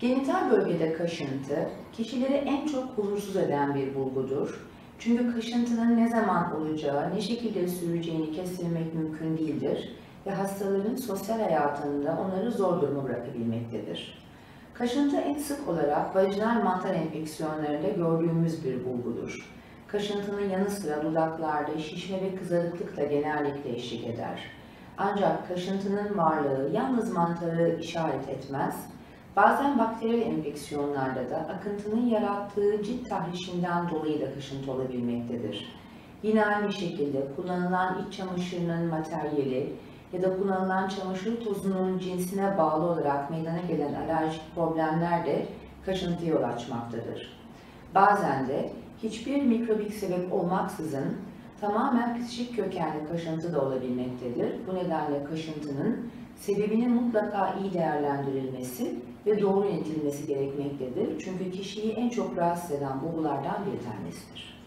Genital bölgede kaşıntı, kişileri en çok huzursuz eden bir bulgudur. Çünkü kaşıntının ne zaman olacağı, ne şekilde süreceğini kestirmek mümkün değildir ve hastaların sosyal hayatında onları zor duruma bırakabilmektedir. Kaşıntı en sık olarak vajinal mantar enfeksiyonlarında gördüğümüz bir bulgudur. Kaşıntının yanı sıra dudaklarda şişme ve kızarıklık da genellikle eşlik eder. Ancak kaşıntının varlığı yalnız mantarı işaret etmez, bazen bakteriyel enfeksiyonlarda da akıntının yarattığı cilt tahrişinden dolayı da kaşıntı olabilmektedir. Yine aynı şekilde kullanılan iç çamaşırının materyali ya da kullanılan çamaşır tozunun cinsine bağlı olarak meydana gelen alerjik problemler de kaşıntıya yol açmaktadır. Bazen de hiçbir mikrobik sebep olmaksızın tamamen psikik kökenli kaşıntı da olabilmektedir. Bu nedenle kaşıntının sebebinin mutlaka iyi değerlendirilmesi ve doğru yönetilmesi gerekmektedir. Çünkü kişiyi en çok rahatsız eden bulgulardan bir tanesidir.